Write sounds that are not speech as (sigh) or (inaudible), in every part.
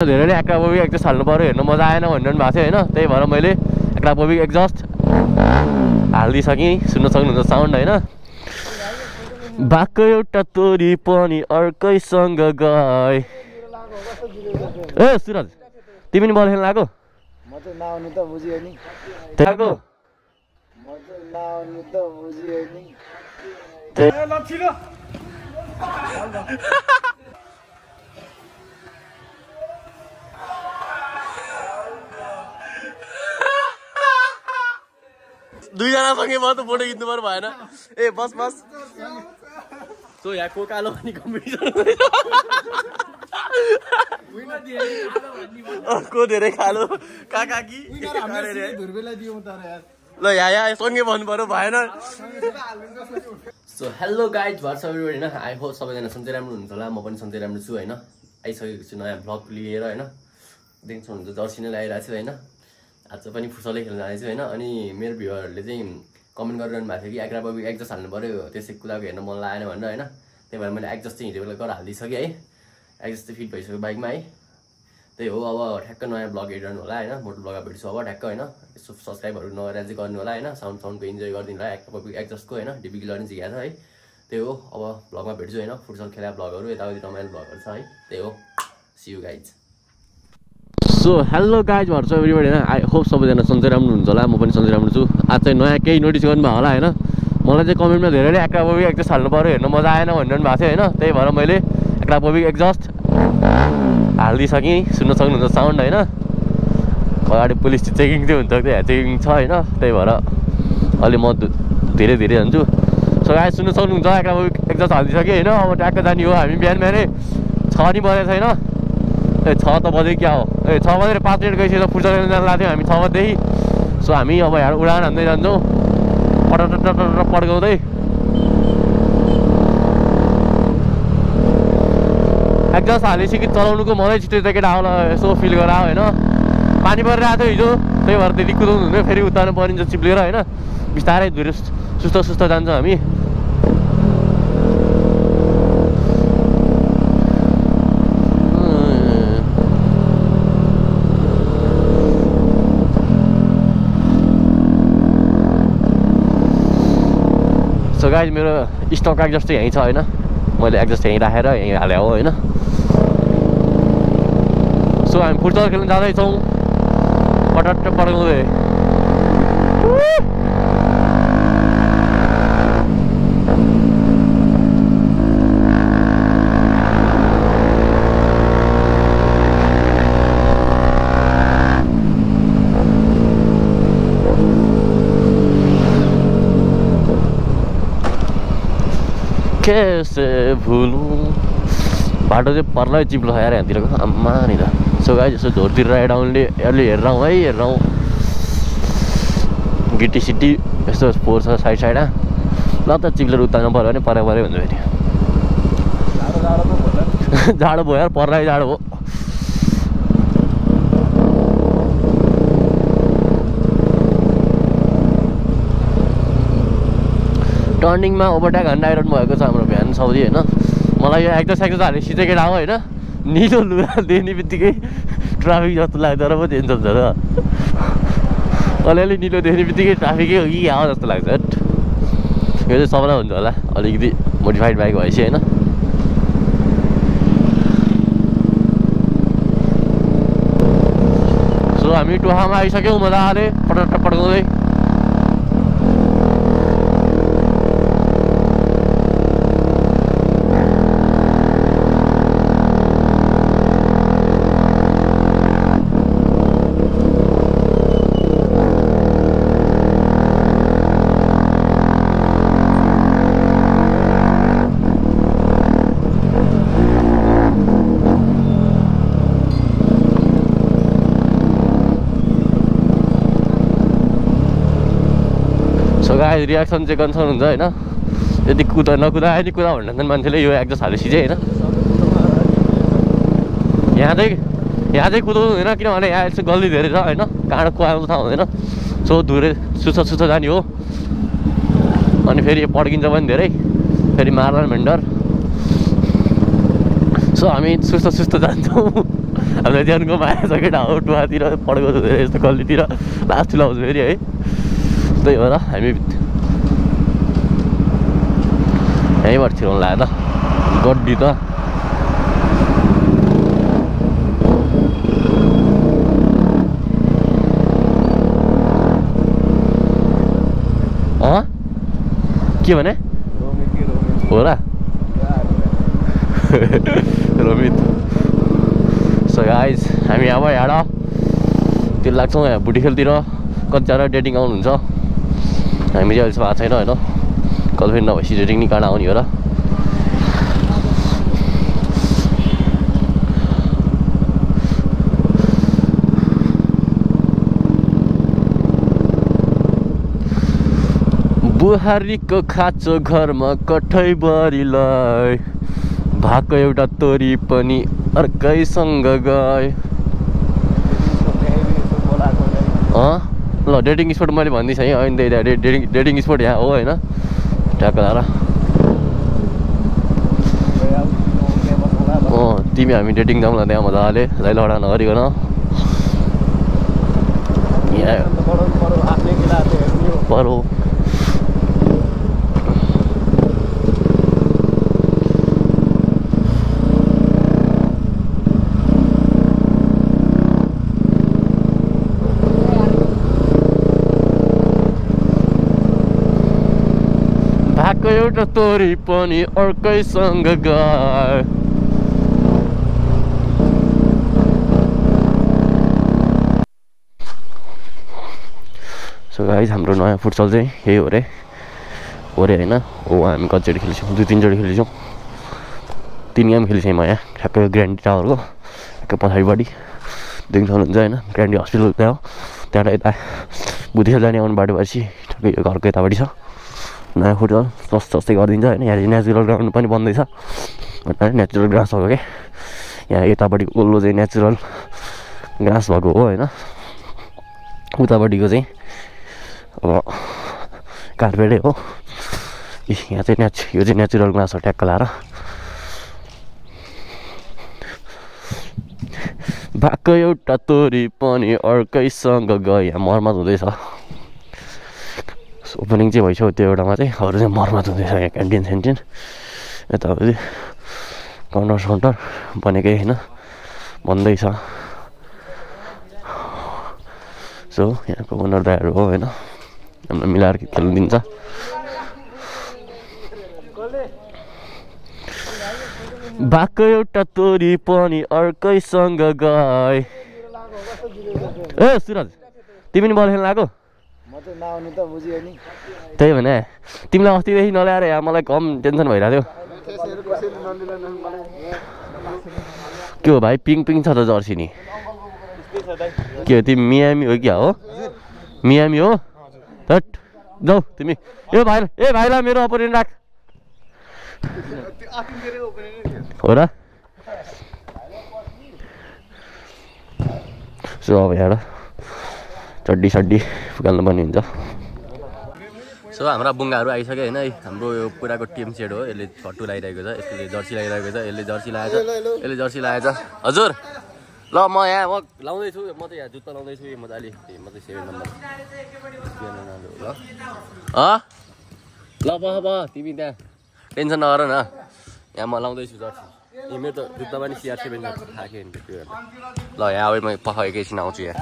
धेरैले एक्रापोबिक एक्जस्ट हाल्नु पऱ्यो हेर्नु मजा आएन भनिरहनु भएको थियो होइन त्यही भएर मैले एक्रापोबिक एक्जस्ट हालिदिइसकेँ सुन्न सक्नुहुन्छ साउन्ड होइन बाको एउटा तोरी पनि अर्कैसँग गए ए सुरज तिमी नि बल खेल्न आएको म चाहिँ नआउनु त बुझियो नि आएको दुईजनासँगै म त फोटो खिच्नु पर्यो भएन। ए बस बस। सो यहाँ को कालो पनि कम्पिटिसन को धेरै खालो? काकाकी धुर्बेला दिउँ तर यार। ल यहाँ यहाँ सँगै भन्नु पऱ्यो भएन। सो हेलो गाइड भर्छ होइन? आई होप सबैजना सन्चै राम्रो हुनुहुन्छ होला। म पनि सन्चै राम्रो छु होइन? आइसकेको छु नयाँ भ्लग लिएर होइन? देख्नु सक्नुहुन्छ जर्सी नै लगाइरहेको छु होइन? आज पनि फुसलै खेल्न जाँदैछु होइन? अनि मेरो भ्युवरहरूले चाहिँ कमेन्ट गरिरहनु भएको थियो कि एग्राबबी एक्जस्ट हाल्नु पऱ्यो त्यसै कुदाको हेर्न मन लागेन भनेर होइन? त्यही भएर मैले एक्जस्ट चाहिँ हिजो बेला गरेर हालिदिइसकेँ है? एक्जस्ट चाहिँ फिट भइसक्यो बाइकमा है? त्यही हो अब ठ्याक्क नयाँ ब्लग हेरिरहनु होला होइन? मोटो ब्लग भेट्छु अब ठ्याक्क होइन? यसो सब्सक्राइबहरू नगरेर चाहिँ गर्नु होला होइन? साउन्ड साउन्डको इन्जोय गरिदिनु होला एक्टपी एक्जस्टको होइन? डिपी लर्निङ सिकाएको छ है? त्यही हो अब ब्लगमा भेट्छु होइन? फुटसल खेला ब्लगहरू यताउति रमाइलो ब्लगहरू छ है? त्यही हो। See you guys so hello guys भर्छ everybody होइन? आई होप सबैजना सन्चै राम्रो हुन्छ होला। म पनि सन्चै राम्रो छु। आज चाहिँ नयाँ केही नोटिस गर्नुभयो होला होइन? मलाई चाहिँ कमेन्टमा धेरैले एक्रापोबिक एक्जस्ट हाल्नु पऱ्यो हेर्नु मजा आएन भनिरहनु भएको थियो होइन? त्यही भएर मैले एक्रापोबिक एक्जस्ट हालिदिइसकेँ सुन्न सक्नुहुन्छ साउन्ड होइन? अगाडि पुलिस चेकिङ चाहिँ हुन्छ त्यो चेकिङ छ होइन? त्यही भएर अलि म धेरै धेरै जान्छु। सो गाई सुन्न सक्नुहुन्छ एक्रापोबिक एक्जस्ट हालिदिइसकेँ होइन? अब ट्याक्क जाने हो हामी बिहान बिहानै छ नि बजेको छैन। ए छ त बजे क्या हो ए छ बजेर पाँच मिनट गइसक्यो फुर्सद जानु लाग्थ्यो हामी छ बजेदेखि सो हामी अब यहाँ उडान हान्दै जान्छौँ पटक पड्काउँदै एक्जस्ट हालिसकि चलाउनुको मजै छिटो त केटा आउला यसो फिल गरा होइन पानी परिरहेको थियो हिजो त्यही भएर त्यति कुदाउनु हुँदैन फेरि उतार्नु परिन्छ चिप्लेर होइन बिस्तारै धुरो सुस्त सुस्त जान्छौँ हामी सो गाइज मेरो स्टक चाहिँ यहीँ छ होइन मैले एक्जस्ट यहीँ राखेर यहीँ हाले हो होइन सो हामी फुटबल खेल्न जाँदैछौँ पटट्ट पड्काउँदै कैसे भुलौँ। बाटो चाहिँ पर्लै चिप्लो खाएर यहाँतिरको आम्मा नि त सो गाई यसो झोरतिर राइड आउनुले अलि हेरेर है हेरेर गिटी सिटी यस्तो फोहोर छ साइड साइडमा ल त चिप्लेर उतार्नु पऱ्यो भने परे पऱ्यो हुन्छ फेरि जाडो भयो भयो यार पर्रै जाडो हो टर्निङमा ओभरट्याक हान्दा आइरहनु भएको छ हाम्रो भ्यान सौदी होइन? मलाई यो एक्जस्ट एक्जस्ट हाले सिधै केटा हो होइन? निलो लुगा देख्ने बित्तिकै ट्राफिक जस्तो लाग्छ र पो टेन्सन छ र अलिअलि निलो देख्ने बित्तिकै ट्राफिकै हो कि क्या हो जस्तो लाग्छ यो चाहिँ सबैलाई हुन्छ होला अलिकति मोडिफाइड बाइक भएपछि होइन? सो हामी टुहामा आइसक्यौँ मजाले पटक पड्काउँदै सो गाई रियाक्सन चाहिँ गर्न सक्नुहुन्छ होइन यदि कुदा नकुदा नि कुदा भन्दा मान्छेले यो एक्जस्ट हालेपछि चाहिँ होइन यहाँ चाहिँ यहाँ चाहिँ कुदाउनु हुँदैन किनभने यहाँ यसो गल्ली धेरै छ होइन कहाँ को आउँछ थाहा हुँदैन सो धुरे सुस्त सुस्त जाने हो अनि फेरि पड्किन्छ पनि धेरै फेरि मार्ला भेन्डर सो हामी सुस्त सुस्त जान्छौँ हामीलाई ज्यानको माया छ केटा हो टुवातिर पड्को धेरै यस्तो गल्लीतिर लास्ट लाउँछ फेरि है त्यही भएर हामी यहीँबाट छिराउनु लाग्यो त गड्डी त के भने हो र रोमित सो गाइज हामी अब यहाँबाट त्यो लाग्छौँ यहाँ बुढीखेलतिर कतिजना डेटिङ आउनुहुन्छ हामी चाहिँ अहिलेसम्म आएको छैन होइन गर्लफ्रेन्ड नभएपछि डेटिङ नि आउने हो र बुहारीको खाँचो घरमा कठैबरीलाई भएको एउटा तोरी पनि अर्कैसँग अँ? ल डेटिङ स्पोट मैले भन्दैछु है अहिले डेटिङ स्पोट यहाँ हो होइन। ट्याक्क लाएर अँ तिमी हामी डेटिङ जाउँला त्यहाँ मजाले लैलहडा नगरिकन यहाँ परो तोरी पनि अर्कैसँग गयो सो गाइज हाम्रो नयाँ फुटसल चाहिँ यही हो रे। हो रे होइन। हो हामी कतिचोटि खेलिसक्यौँ दुई तिनचोटि खेलिसक्यौँ तिन गेम खेलिसकेँ म यहाँ। ठ्याक्कै ग्रान्डी टावरको। ठ्याक्कै पछाडिपट्टि। देख्नु सक्नुहुन्छ होइन। ग्रान्डी हस्पिटल त्यहाँ हो। त्यहाँबाट यता बुद्धिखेल जाने आउने बाटो भएपछि ठ्याक्कै घरको यतापट्टि छ। नयाँ फुटबल जस्तो जस्तै गरिदिन्छ होइन यहाँ नेचुरल ग्राउन्ड पनि बन्दैछ होइन नेचुरल ग्रास भएको क्या यहाँ यतापट्टि ओल्लो चाहिँ नेचुरल ग्रास भएको हो होइन उतापट्टिको चाहिँ अब कार्पेटै हो यहाँ चाहिँ नेच यो चाहिँ नेचुरल ग्रास हो ट्याक्क लाएर भएको एउटा तोरी पनि अर्कैसँग गयो यहाँ मर्मत हुँदैछ ओपनिङ चाहिँ भइसक्यो त्यो एउटामा चाहिँ अरू चाहिँ मर्मत हुँदैछ यहाँ क्यान्टिन सेन्टिन यताउति काउन्टर साउन्टर बनेकै होइन बन्दैछ सो यहाँको ओनर दाइहरू हो होइन हामीलाई मिलाएर खेल्नु दिन्छ भएको एउटा तोरी पनि अर्कैसँग गए ए सुरज तिमी नि बल खेल्न आएको त्यही भने तिमीलाई अस्तिदेखि नल्याएर यहाँ मलाई कम टेन्सन भइरहेको थियो। के हो भाइ पिङ पिङ छ त जर्सी नि के हो तिमी मियामी हो क्या हो? मियामी हो? हट जाऊ तिमी। ए भाइ ए भाइलाई मेरो अपोनेन्ट राख। हो र। सो अब यहाँ चड्डी सड्डी फुकाल्नु पर्ने हुन्छ सो हाम्रा बुङ्गाहरू आइसक्यो होइन है हाम्रो यो पुराको टिम सेट हो यसले छट्टु लगाइरहेको छ यसले जर्सी लगाइरहेको छ यसले जर्सी लगाएछ यसले जर्सी लगाएछ हजुर ल म यहाँ म लाउँदैछु म त यहाँ जुत्ता लाउँदैछु मजाले। म चाहिँ सेभेन नम्बर। ल। बह बह तिमी त्यहाँ। टेन्सन नगर न। यहाँ म लाउँदैछु जर्सी। ए मेरो त जुत्ता पनि सिआर सेभेन नि त्यो ल यहाँ अब म पख एकैछिन आउँछु यहाँ।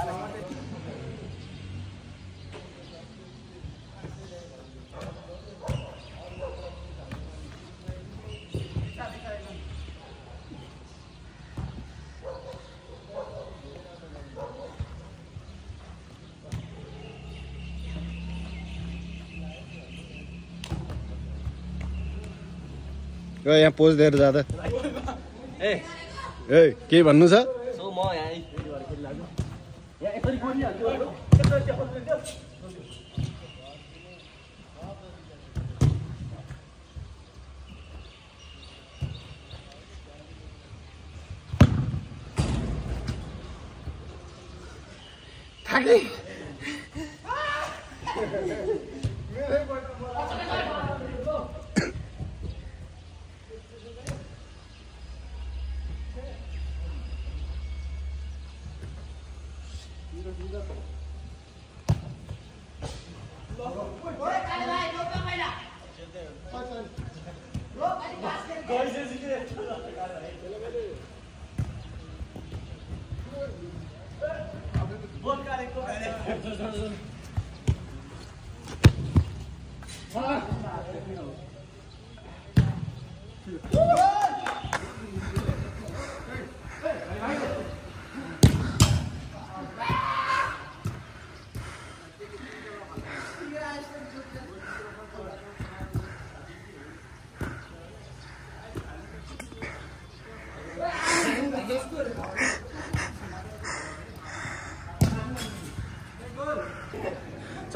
यहाँ पोज दिएर जाँदा। ए। ए केही भन्नु छ?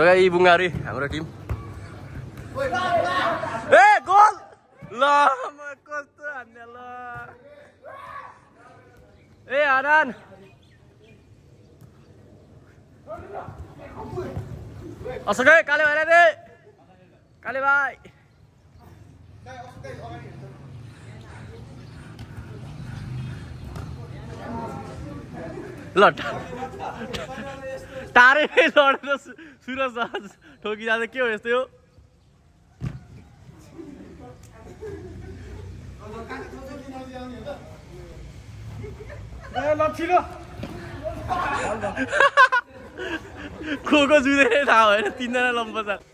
So यी बुङ्गारी हाम्रो टिम ए गोल ल म कस्तो हान्ने ल ए हरान असो गए काले भाइ रे काले भाइ ल टाढै लडेर सु- सुरज सहज ठोकिजाँदा के हो यस्तो हो को को थाहा भएन तिनजना लम्बा छ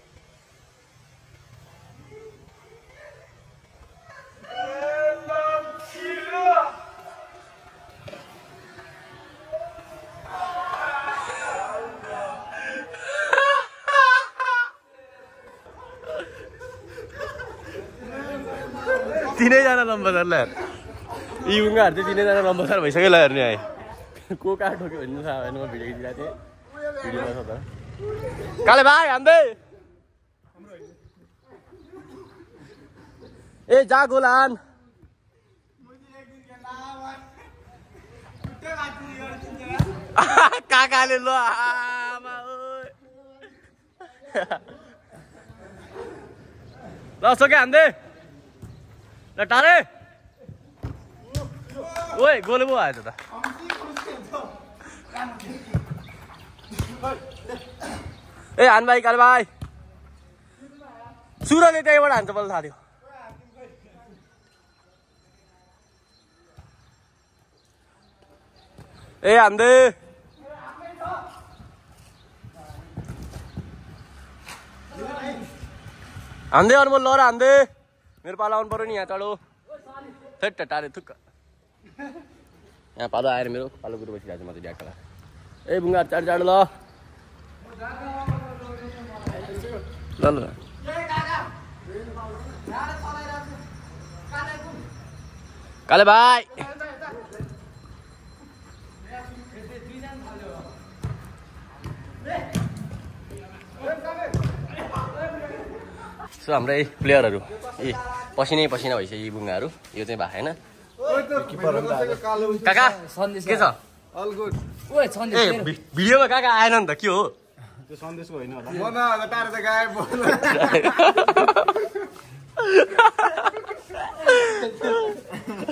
तिनैजना लम्बा छ ल यी उनीहरू चाहिँ तिनैजना लम्बा छ भइसक्यो ल हेर्ने आए को कहाँ ठोक्यो भन्ने थाहा भएन म भिडियो खिचिरहेको थिएँ। भिडियोमा छ त। काले भाइ हान्दै ए जा गोलान। (laughs) काकाले (laughs) ल आमा। ल सोके हान्दै ल टाढे ओए गोले पो आएछ त ए हान भाइ काले भाइ। सुरजले त्यहीबाट हान्छ थाहा थियो ए हान्दै हान्दै अनमोल ल र हान्दै मेरो पालो आउनु पऱ्यो नि यहाँ टाढो थेट टाढे थुक्क यहाँ पालो आएर मेरो पालो कुरो बसिरहेको छ म चाहिँ ड्याक्टला ए बुङ्गा चाँडो चाँडो ल। ल ल। काले भाइ सो हाम्रै प्लेयरहरू। ए पसिनै पसिना भइसक्यो यी बुङ्गाहरू। यो चाहिँ भएको छैन काका के छ? भिडियोमा काका आएन नि त के हो?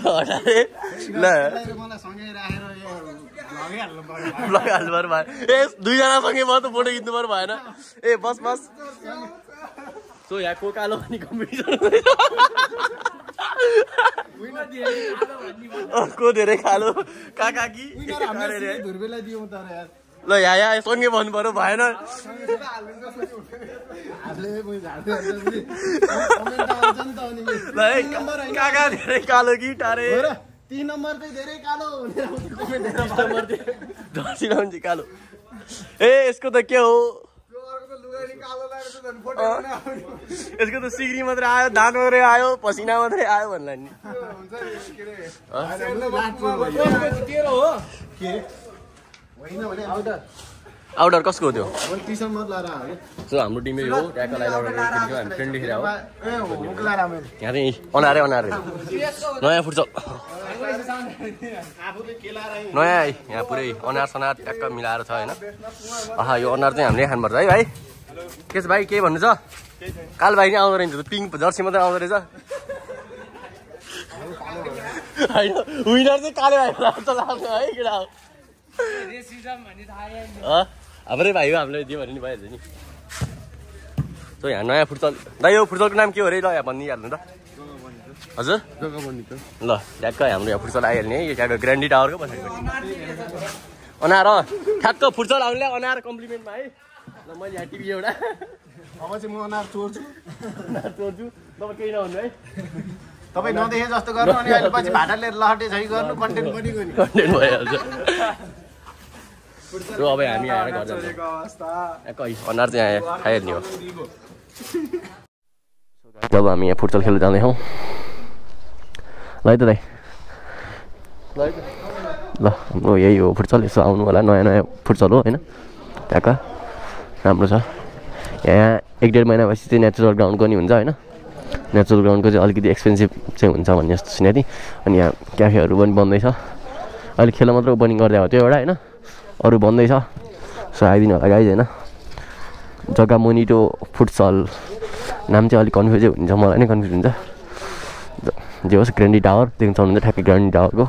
होइन यो ए दुईजनासँगै म त फोटो खिच्नु पर्यो भएन ए बस बस। सो यहाँ को कालो अनि कम्पिटिसन को धेरै कालो काका कि ल यहाँ यहाँ सँगै भन्नु पर्यो भएन ल है नम्बर काका धेरै कालो कि टाढे? तिन नम्बर चाहिँ धेरै कालो हेरेर। दर्शी लाउँछ कालो ए यसको त के हो यसको त सिग्री मात्रै आयो धान मात्रै आयो पसिना मात्रै आयो भन्ला नि आउटर आउटर कसको हो त्यो सो हाम्रो टिमै हो। ट्याकल हामी हो यहाँ चाहिँ अनारै अनारै नयाँ फुटसल? नयाँ है यहाँ पुरै अनार सनार ट्याक्क मिलाएर छ होइन आहा यो अनार चाहिँ हामीले खानुपर्छ है भाइ के छ भाइ के भन्नु छ? काल भाइ नै आउँदो रहेछ पिङ्क जर्सी मात्रै आउँदो रहेछ। होइन विनर चाहिँ काले भाइ लाग्छ है केटा हाम्रै भाइ हो हामीलाई दियो भने नि भइहाल्छ नि। सो यहाँ नयाँ फुटसल दाइ यो फुटसलको नाम के हो अरे ल यहाँ भनिदिइहाल्नु त। हजुर? ल ठ्याक्क हाम्रो यहाँ फुटसल आइहाल्ने है यो त्यहाँको ग्रान्डी टावरको पछाडिपट्टि अनार ठ्याक्क फुटसल आउनुलाई अनार कम्प्लिमेन्टमा है। ल मैले यहाँ टिभी एउटा। अब चाहिँ म अनार चोर्छु। अनार चोर्छु। तपाईँ केही नहुनु है। तपाईँ नदेखे जस्तो गर्नु अनि अहिले पछि भाटा लिएर लहटे झै गर्नु कन्टेन्ट बनिगयो नि। कन्टेन्ट भइहाल्छ। र अब हामी आएर घर जान्छौँ। अनार चाहिँ यहाँ खाइहाल्ने हो। जब हामी यहाँ फुटसल खेल्न जाँदैछौँ। ल है त दाइ। ल हाम्रो यही हो फुटसल यसो आउनु होला नयाँ नयाँ फुटसल हो होइन। ट्याक्क। राम्रो छ। यहाँ एक डेढ महिनापछि चाहिँ नेचुरल ग्राउन्डको नि हुन्छ होइन। नेचुरल ग्राउन्डको चाहिँ अलिकति एक्सपेन्सिभ चाहिँ हुन्छ भन्ने जस्तो सुनेको थिएँ। अनि यहाँ क्याफेहरू पनि बन्दैछ अहिले खेल मात्र ओपनिङ गर्दै हो त्यो एउटा होइन। अरू बन्दैछ सो आइदिनु होला गाइज होइन। जग्गा मोनिटो फुटसल नाम चाहिँ अलिक कन्फ्युजै हुन्छ मलाई नै कन्फ्युज हुन्छ। जे होस् ग्रान्डी टावर देख्न सक्नुहुन्छ ठ्याक्कै ग्रान्डी टावरको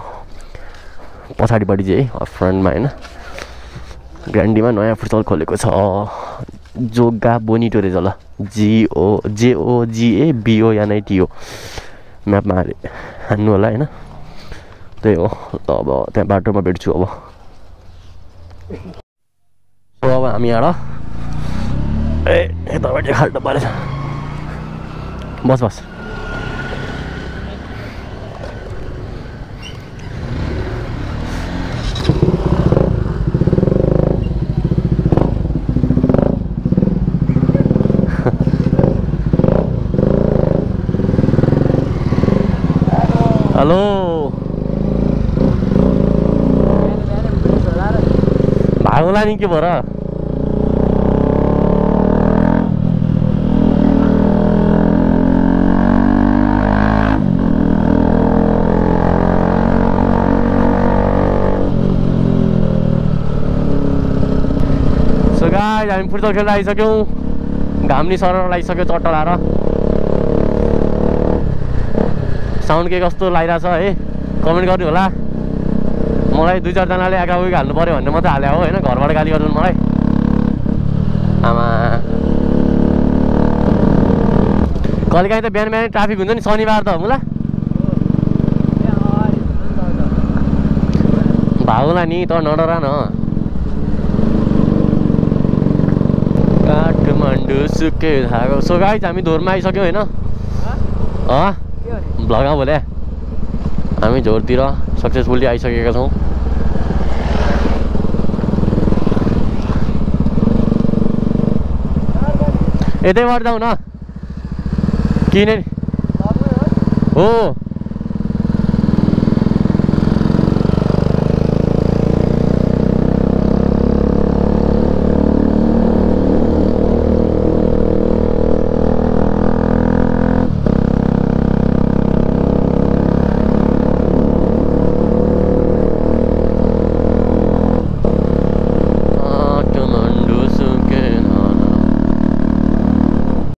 पछाडिपट्टि चाहिँ है फ्रन्टमा होइन। ग्रान्डीमा नयाँ फुटसल खोलेको छ। जोगा बोनिटो रहेछ ल जिओ जेओजिए बिओएनआइटिओ म्यापमा हाले हान्नु होला होइन। त्यही हो। ल अब त्यहाँ बाटोमा भेट्छु अब। अब हामी यहाँ ए यतापट्टि खाल्टो परेछ। बस बस। के भएर सो गाइस हामी फुटबल खेल्न आइसक्यौँ घाम नि सरर लागिसक्यो चट्ट लाएर साउन्ड के कस्तो लागिरहेछ है कमेन्ट गर्नु होला। मलाई दुई चारजनाले एका उइक हाल्नु पऱ्यो भन्ने मात्रै हाल्यो हो होइन? घरबाट गाली गर्छन् मलाई। आमा। कहिलेकाहीँ त बिहान बिहान ट्राफिक हुन्छ नि शनिबार त मुला। भाउला नि त नडरा न काठमाडौँ सुके धागो। सो गाइज हामी धोरमा आइसक्यौँ होइन? भ्लगमा बोले। हामी झोरतिर सक्सेसफुल्ली आइसकेका छौँ। यतैबाट जाउँ न किन? हो।